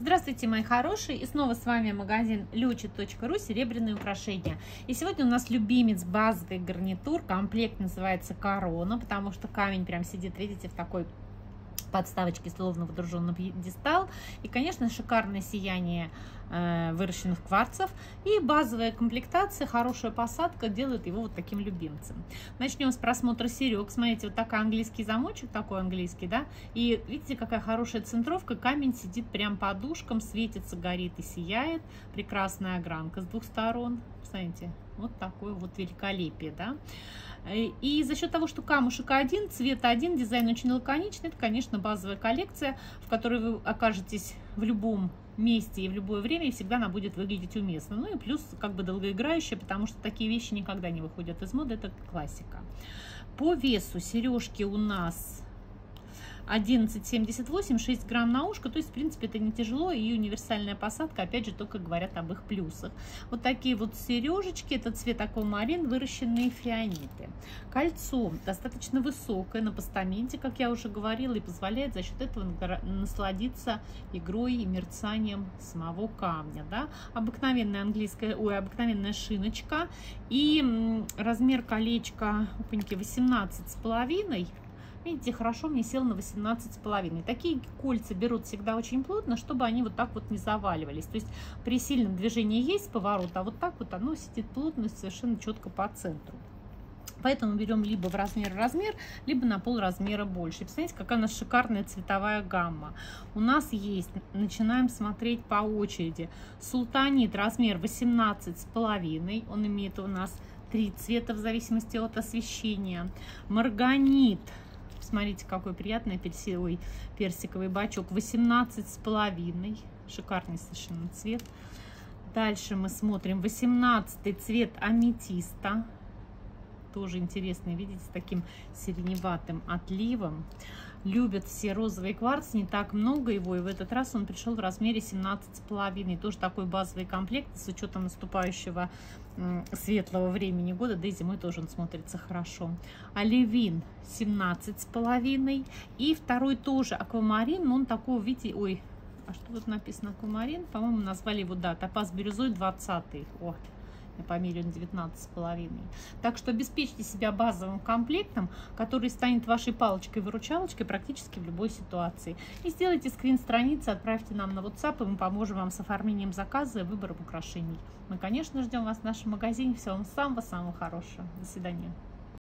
Здравствуйте, мои хорошие! И снова с вами магазин luchi.ru серебряные украшения. И сегодня у нас любимец базовый гарнитур. Комплект называется корона, потому что камень прям сидит, видите, в такой подставочки словно водружен на пьедестал. И, конечно, шикарное сияние э, выращенных кварцев. И базовая комплектация, хорошая посадка делает его вот таким любимцем. Начнем с просмотра серег. Смотрите, вот такой английский замочек, такой английский, да. И видите, какая хорошая центровка. Камень сидит прям под ушком, светится, горит и сияет. Прекрасная огранка с двух сторон. Смотрите, вот такое вот великолепие, да. И за счет того, что камушек один, цвет один, дизайн очень лаконичный, это, конечно, базовая коллекция, в которой вы окажетесь в любом месте и в любое время, и всегда она будет выглядеть уместно. Ну и плюс как бы долгоиграющая, потому что такие вещи никогда не выходят из моды, это классика. По весу сережки у нас 11,78, 6 грамм на ушко. То есть, в принципе, это не тяжело. И универсальная посадка, опять же, только говорят об их плюсах. Вот такие вот сережечки. Это цвет аквамарин, выращенные фианиты. Кольцо достаточно высокое на постаменте, как я уже говорила, и позволяет за счет этого насладиться игрой и мерцанием самого камня. Да? Обыкновенная английская, ой, обыкновенная шиночка. И размер колечка, опаньки, 18 с половиной Видите, хорошо мне сел на 18,5. Такие кольца берут всегда очень плотно, чтобы они вот так вот не заваливались. То есть при сильном движении есть поворот, а вот так вот оно сидит плотно, совершенно четко по центру. Поэтому берем либо в размер-размер, либо на пол размера больше. Посмотрите, какая у нас шикарная цветовая гамма. У нас есть, начинаем смотреть по очереди. Султанит размер 18,5. Он имеет у нас три цвета в зависимости от освещения. Марганит Смотрите, какой приятный апельсиновый персиковый бачок. 18 с половиной. Шикарный совершенно цвет. Дальше мы смотрим 18 цвет аметиста. Тоже интересный, видите, с таким сиреневатым отливом любят все розовый кварц, не так много его, и в этот раз он пришел в размере 17,5. Тоже такой базовый комплект с учетом наступающего светлого времени года, да и зимой тоже он смотрится хорошо. Оливин 17,5. И второй тоже аквамарин, но он такой, видите, ой, а что тут написано аквамарин? По-моему, назвали его, да, топаз бирюзой 20 -й. О, по мере 19,5. Так что обеспечьте себя базовым комплектом, который станет вашей палочкой-выручалочкой практически в любой ситуации. И сделайте скрин страницы, отправьте нам на WhatsApp, и мы поможем вам с оформлением заказа и выбором украшений. Мы, конечно, ждем вас в нашем магазине. Всего вам самого-самого хорошего. До свидания.